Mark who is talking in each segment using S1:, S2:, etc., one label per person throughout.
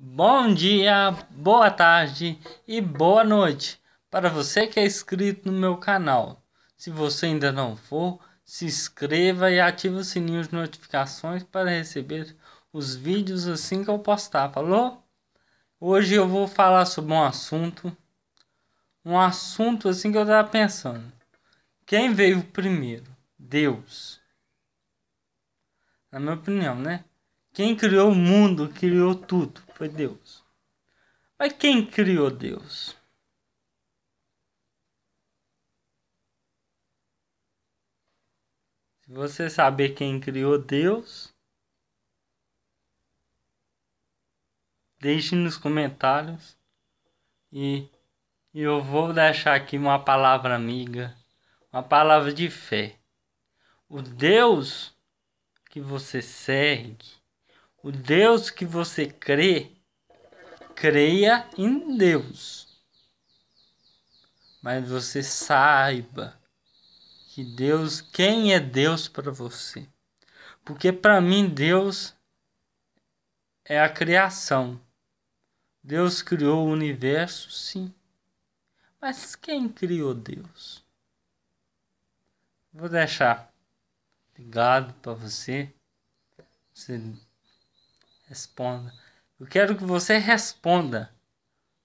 S1: Bom dia, boa tarde e boa noite para você que é inscrito no meu canal. Se você ainda não for, se inscreva e ative o sininho de notificações para receber os vídeos assim que eu postar, falou? Hoje eu vou falar sobre um assunto, um assunto assim que eu estava pensando. Quem veio primeiro? Deus. Na minha opinião, né? Quem criou o mundo, criou tudo, foi Deus. Mas quem criou Deus? Se você saber quem criou Deus, deixe nos comentários e eu vou deixar aqui uma palavra amiga, uma palavra de fé. O Deus que você segue o Deus que você crê, creia em Deus. Mas você saiba que Deus, quem é Deus para você? Porque para mim Deus é a criação. Deus criou o universo, sim. Mas quem criou Deus? Vou deixar ligado para você. Você Responda. Eu quero que você responda.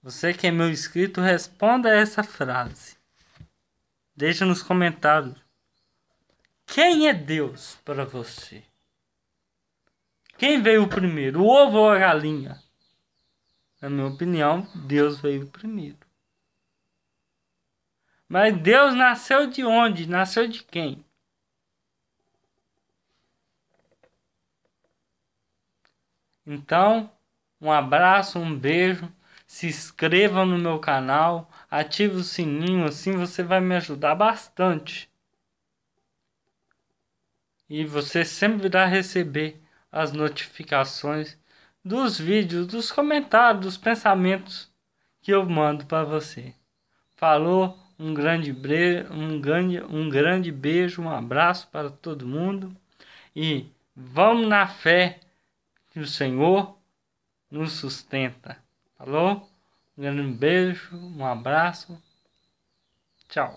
S1: Você que é meu inscrito, responda essa frase. Deixa nos comentários. Quem é Deus para você? Quem veio primeiro, o ovo ou a galinha? Na minha opinião, Deus veio primeiro. Mas Deus nasceu de onde? Nasceu de quem? Então, um abraço, um beijo. Se inscreva no meu canal, ative o sininho, assim você vai me ajudar bastante. E você sempre irá receber as notificações dos vídeos, dos comentários, dos pensamentos que eu mando para você. Falou, um grande, um, grande, um grande beijo, um abraço para todo mundo e vamos na fé que o Senhor nos sustenta. Falou? Um grande beijo, um abraço. Tchau.